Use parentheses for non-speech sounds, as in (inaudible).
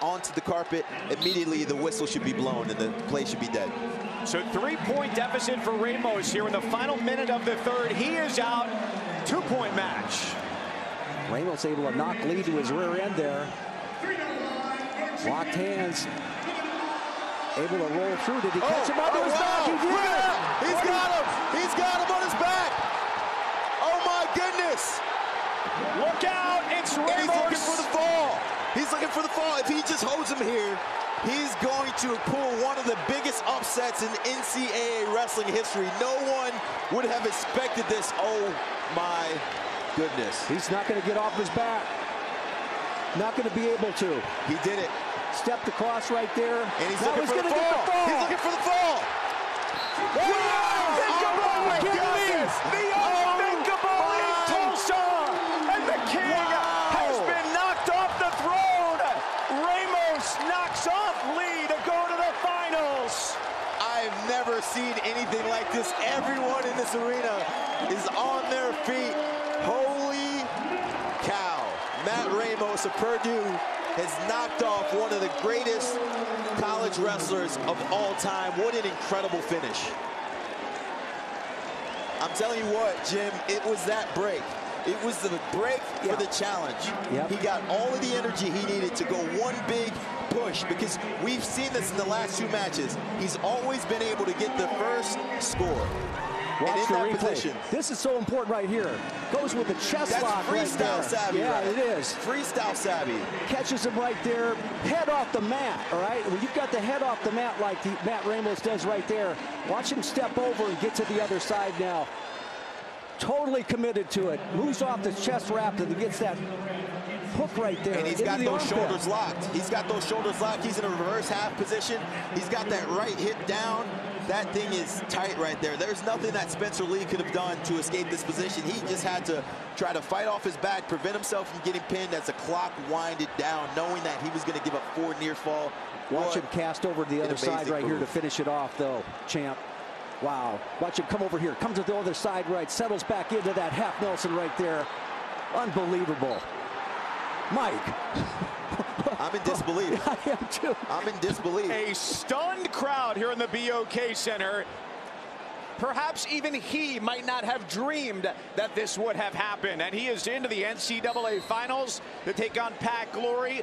onto the carpet, immediately the whistle should be blown and the play should be dead. So three-point deficit for Ramos here in the final minute of the third. He is out. Two-point match. Ramos able to knock Lee to his rear end there. Locked hands. Able to roll through. Did he oh, catch oh, him under oh, his wow. back? He did. He's What got him. He's got him on his back. Oh my goodness. Look out. It's And he's looking Ramos. for the fall. He's looking for the fall. If he just holds him here, he's going to pull one of the biggest upsets in NCAA wrestling history. No one would have expected this. Oh my goodness. He's not going to get off his back. Not going to be able to. He did it. Stepped across right there. And he's now looking he's for the fall. the fall. He's looking for the fall. Wow! Oh, my goodness. The Oh, unthinkable in. Tulsa. And the king Wow. has been knocked off the throne. Ramos knocks off Lee to go to the finals. I've never seen anything like this. Everyone in this arena is on their feet. Holy cow. Matt Ramos of Purdue has knocked off one of the greatest college wrestlers of all time. What an incredible finish. I'm telling you what, Jim, it was that break. It was the break Yeah. for the challenge. Yep. He got all of the energy he needed to go one big push because we've seen this in the last two matches. He's always been able to get the first score. Watch and in the replay. position, This is so important right here. Goes with the chest that's lock right freestyle there. savvy. Yeah, right? it is. Freestyle savvy. Catches him right there, head off the mat, all right? When you've got the head off the mat like the, Matt Ramos does right there, watch him step over and get to the other side now. Totally committed to it. Moves off the chest wrap and gets that hook right there. And he's got those shoulders locked. He's got those shoulders locked. He's in a reverse half position. He's got that right hip down. That thing is tight right there. There's nothing that Spencer Lee could have done to escape this position. He just had to try to fight off his back, prevent himself from getting pinned as the clock winded down, knowing that he was going to give up four near fall. Watch What him cast over to the an other side right here to finish it off, though, champ. Wow. Watch him come over here. Comes to the other side right. Settles back into that half Nelson right there. Unbelievable. Mike. (laughs) I'm in disbelief. (laughs) I am too. I'm in disbelief. A stunned crowd here in the BOK Center. Perhaps even he might not have dreamed that this would have happened. And he is into the NCAA finals to take on Pat Glory.